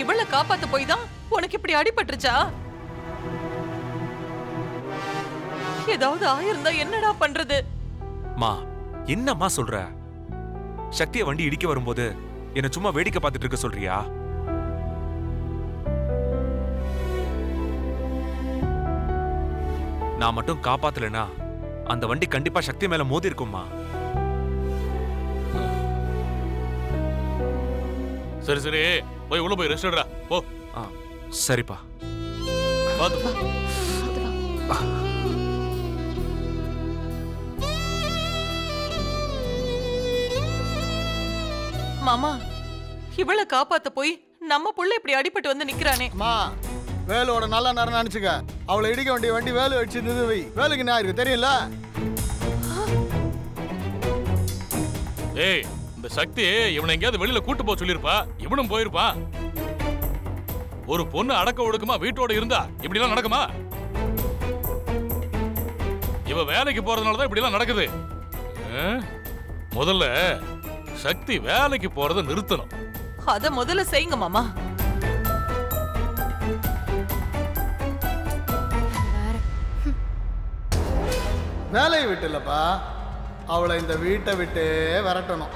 இவள காப்பாத்த போய் தான் உனக்கு இப்படி அடிபட்டுருச்சா? ஏதாவது ஆயிருந்தா என்னடா பண்றது? மா என்னம்மா சொல்ற? சக்திய வண்டி இடிக்க வரும்போது என்ன சும்மா வேடிக்கை பார்த்துட்டு இருக்க சொல்றியா? நான் மட்டும் காப்பாத்தலைனா அந்த வண்டி கண்டிப்பா சக்தி மேல மோதி இருக்கும்மா. சரி சரி. போய் உள்ள போய் ரெஸ்ட் எடுடா. போ. ஆ, சரிப்பா. பாத்து. மாமா இவள காப்பாத்த போய் நம்ம புள்ள இப்படி அடிபட்டு வந்து நிக்கிறானே. அம்மா வேலோட நல்ல நேரம் நினைச்சுக்க. அவளை இடிக்க வேண்டிய வண்டி வேலு வச்சிருந்தது வை. வேலுக்கு என்ன இருக்கு தெரியல ஏய் சக்தி இவனை எங்கேயாவது வெளியில கூட்டு போக சொல்லியிருப்பா? இவனும் போயிருப்பான் ஒரு பொண்ணு அடக்க ஒடுக்கமா வீட்டோட இருந்தா இப்படி எல்லாம் நடக்குமா? இவ வேலைக்கு போறதுனால தான் இப்படி எல்லாம் நடக்குது? முதல்ல சக்தி வேலைக்கு போறதை நிறுத்தணும். அத முதல்ல செய்யுங்க மாமா. வேலையை விட்டு இல்லப்பா அவளை இந்த வீட்டை விட்டே விரட்டணும்.